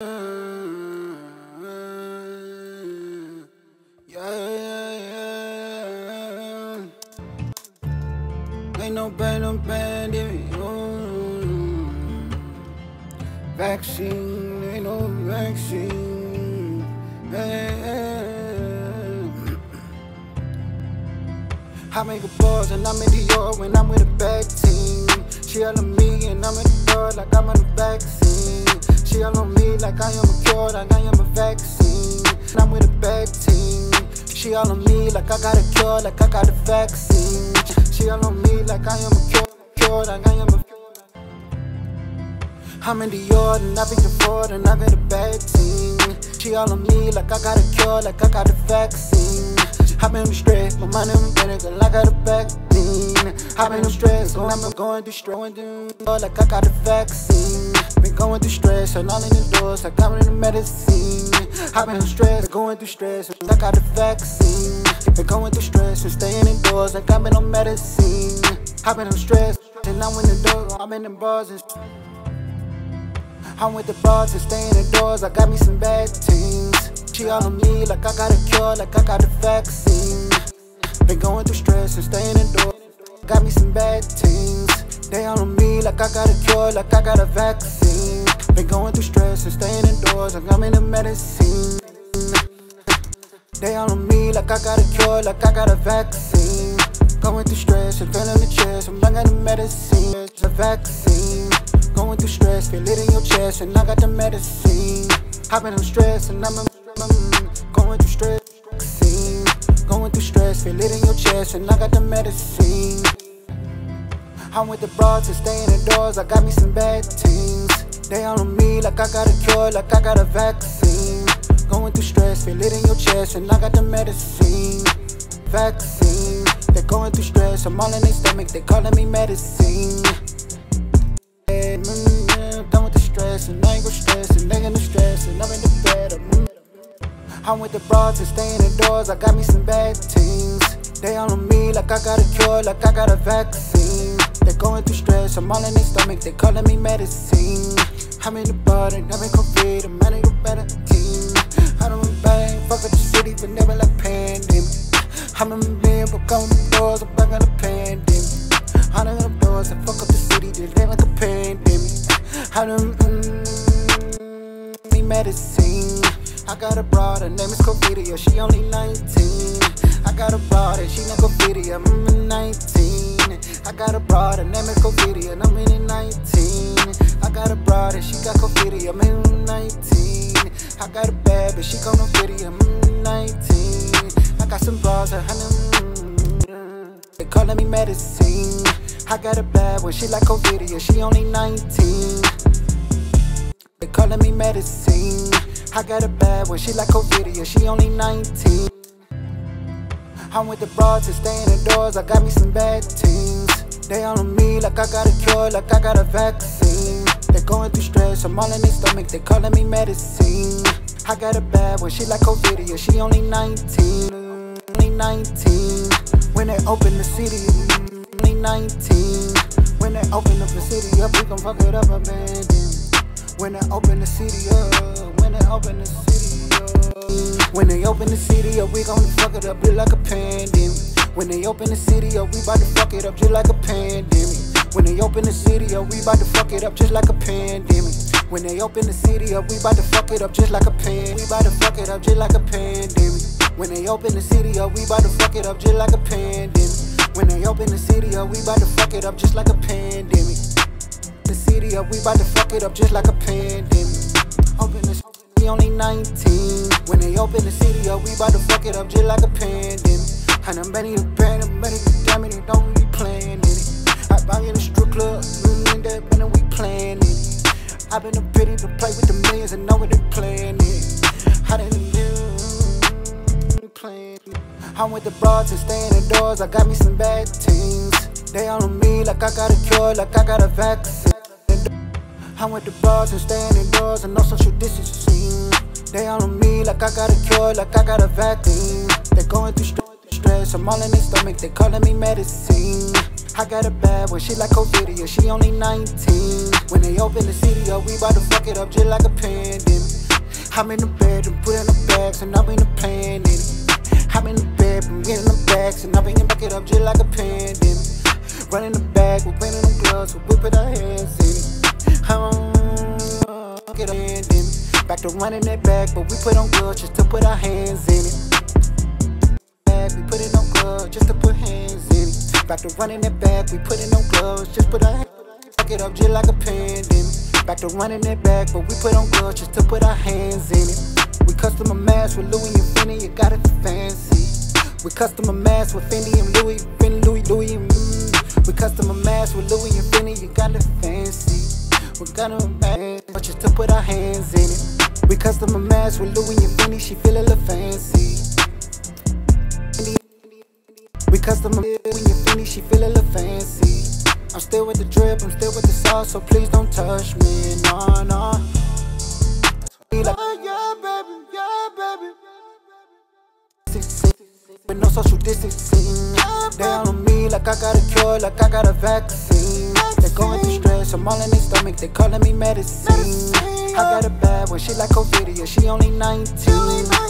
Ain't no pain, no pandemic. Ooh. Vaccine, ain't no vaccine. Yeah. I make a buzz and I'm in the yard when I'm with a back team. She all on me and I'm in the yard like I'm on the vaccine. She all on me like I am a cure, like I am a vaccine. And I'm with a back team. She all on me like I got a cure, like I got a vaccine. She all on me like I am a cure, cure, like I am a I'm in the yard and I've been forward and I've got a bad team. She all on me like I got a cure, like I got a vaccine. I've been stressed, my mind in vinegar like I got a vaccine. I've been stressed, so I'm going through stress, like I got a vaccine. Going through stress, and all in the doors, I'm in the medicine. I've been stressed, going through stress, I got the vaccine. Been going through stress and staying indoors, I've been on medicine. I've been stressed, and I'm in the door, I'm in the bars and. I'm with the bars and staying indoors. I got me some bad teams. She all on me like I got a cure, like I got a vaccine. Been going through stress and staying indoors. Got me some bad teams. They all on me like I got a cure, like I got a vaccine. Been going through stress and staying indoors. I got me the medicine. They all on me like I got a cure, like I got a vaccine. Going through stress and feeling the chest. I'm got the medicine, it's a vaccine. Going through stress, feel it in your chest, and I got the medicine. I've been stressed, and I'm, I'm going through stress. Vaccine. Going through stress, feel it in your chest, and I got the medicine. I'm with the broads and staying indoors. I got me some bad teams. They all on me like I got a cure, like I got a vaccine. Going through stress, feel it in your chest, and I got the medicine. Vaccine. They're going through stress, I'm all in their stomach, they calling me medicine. Yeah, mm, I'm done with the stress, and I ain't gon' stress, and they gonna stress, and I'm in the bed. Mm. I'm with the broads and staying indoors, I got me some bad teams. They all on me like I got a cure, like I got a vaccine. They're going through stress, I'm all in their stomach, they calling me medicine. I'm in the bar, they never COVID, I'm running a better team. I don't bang, fuck with the city, but never like pandemic. I'm in bed, but going the doors, I'm back on the pandemic. I done the doors, I fuck up the city, they live like a pandemic. I done, mm, me medicine. I got a broad, her name is Covidia, she only 19. I got a broad, and she not Covidia, I'm 19. I got a broad, her name is Covidia, and I'm in 19. I got a broad, and she got Covidia, I'm in 19. I got a bad, but she got no video, I'm in 19. I got some bras, a hundred, they calling me medicine. I got a bad one, she like Covidia, she only 19. They calling me medicine. I got a bad one, she like Covidia, she only 19. I'm with the broads and staying indoors, I got me some bad teams. They all on me like I got a cure, like I got a vaccine. They going through stress, I'm all in their stomach, they calling me medicine. I got a bad one, she like Covidia, she only 19. Only 19. When they open the city, only 19. When they open up the city up, we gon' fuck it up, abandon. When they open the city up, when they open the city up. When they open the city up, we gon' fuck it up just like a pandemic. When they open the city up, we bout to fuck it up just like a pandemic. When they open the city up, we bout to fuck it up just like a pandemic. When they open the city up, we bout to fuck it up just like a pan. We bout to fuck it up just like a pandemic. When they open the city up, we bout to fuck it up just like a pandemic. When they open the city up, we bout to fuck it up just like a pandemic the city up, we bout to fuck it up just like a pandemic. Open the we only 19. When they open the city up, we bout to fuck it up just like a pandemic. And I'm ready to ban, I'm to damn it, they don't really playing in it. I buy in a strip club, mm, in that when we playing in it. I've been a pity to play with the millions and know what they playing it. I didn't do playing. I'm with the broads and staying indoors, I got me some bad teams. They all on me like I got a cure, like I got a vaccine. I'm with the bars and staying indoors and no social distancing. They all on me like I got a cure, like I got a vaccine. They going through stress, I'm all in their stomach, they calling me medicine. I got a bad one, she like Covidia, she only 19. When they open the city up, we bout to fuck it up just like a pandemic. I'm in the bedroom, put in the bags, and I'm in the pan in. I'm in the bedroom, getting the bags, and I'm bringing back it up just like a pandemic. Running the bag, we're wearing them gloves, we whip it our hands in it. Get a hand in it. Back to running that bag, but we put on gloves just to put our hands in it. Just to put hands in it. Back to running it back, we put it on gloves, just put our hands. Fuck it up just like a pandemic. Back to running it back, but we put on gloves just to put our hands in it. We custom a mask with Louis and Fendi, you got it fancy. We custom a mask with Fendi and Louis, Fendi, Louis, Louis. Mm. We custom a mask with Louis and Fendi, you got it fancy. We got a mask just to put our hands in it. We custom a mask with Louis and Fendi, she feel a little fancy. We custom mask with Fendi, she feel a little fancy. I'm still with the drip, I'm still with the sauce, so please don't touch me, nah, nah. Like, oh, yeah, baby, yeah, baby. With no social distancing, they on me like I got a cure, like I got a vaccine. They going through stress, I'm all in their stomach, they calling me medicine. I got a bad one, she like COVID, yeah, she only 19.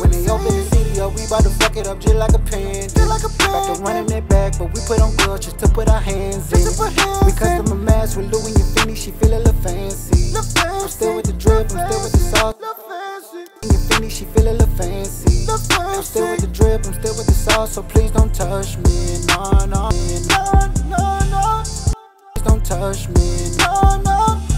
When they open the up, we bout to fuck it up just like a pandemic. Back to running it back, but we put on gloves just to put our hands in it. We custom a mask with Louis and Fendi, she feel a little fancy. I'm still with the drip, I'm still with the sauce. And Fendi, she feel a little fancy. I'm still with the drip, I'm still with the sauce, so please don't touch me, no, no, no, no, no. Please don't touch me, no, no.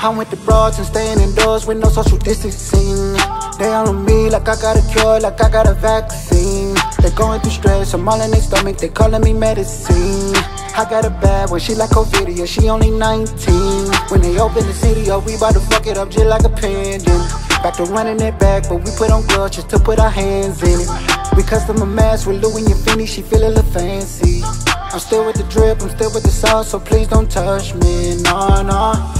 I'm with the broads and staying indoors with no social distancing. They all on me like I got a cure, like I got a vaccine. They going through stress, I'm all in their stomach, they calling me medicine. I got a bad one, she like COVID, yeah, she only 19. When they open the city up, we bout to fuck it up just like a pandemic. Back to running it back, but we put on gloves just to put our hands in it. We custom a mask with Louis and Fendi, she feel a fancy. I'm still with the drip, I'm still with the sauce, so please don't touch me, nah, nah.